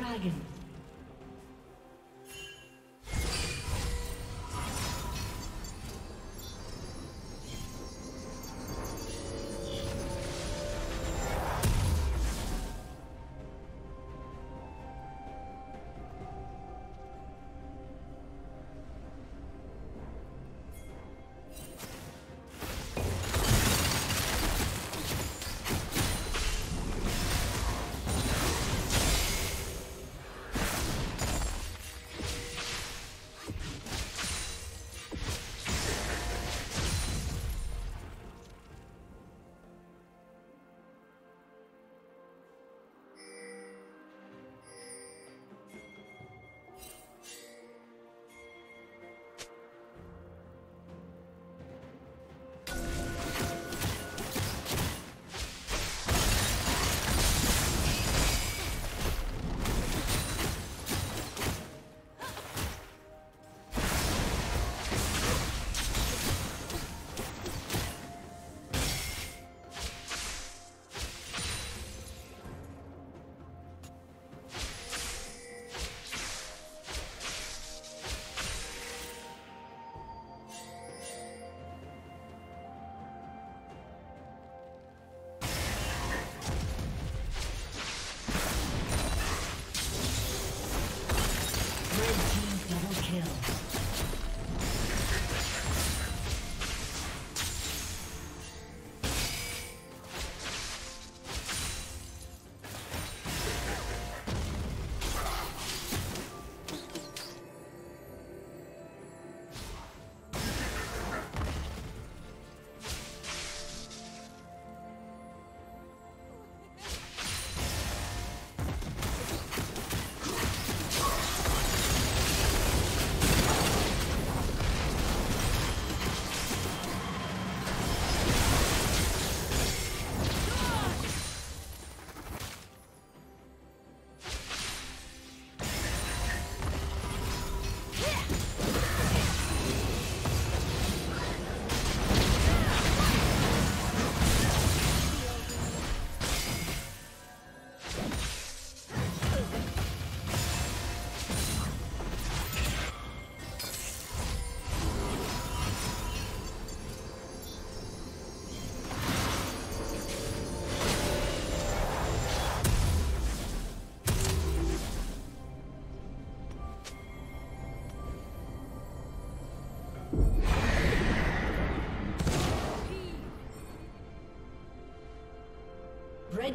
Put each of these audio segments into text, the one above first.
Dragon.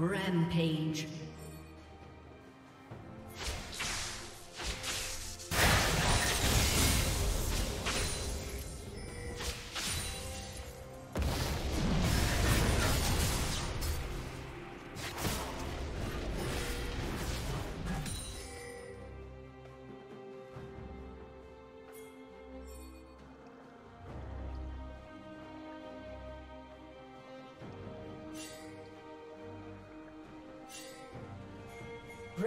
Rampage.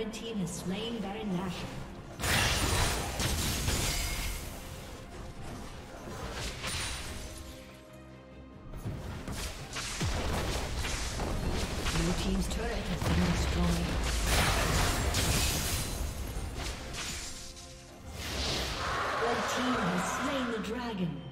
Red team has slain Baron Nashor. Blue team's turret has been destroyed. Red team has slain the dragon.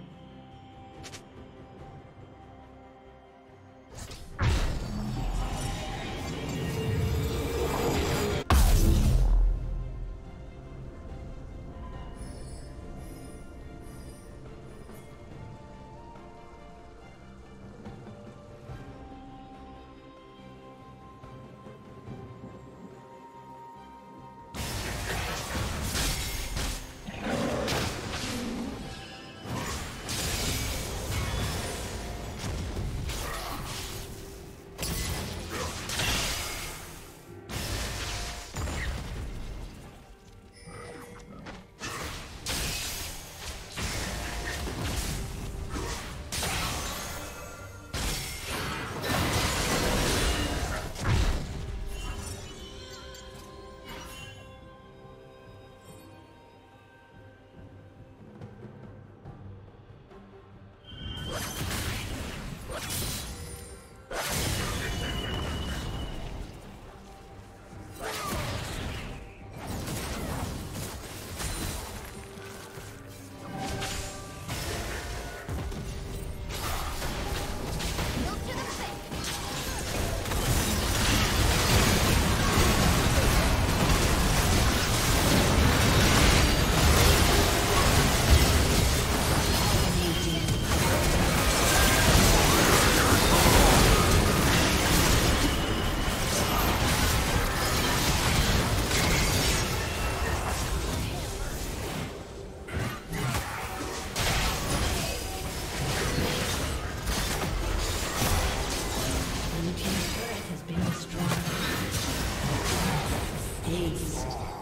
Blue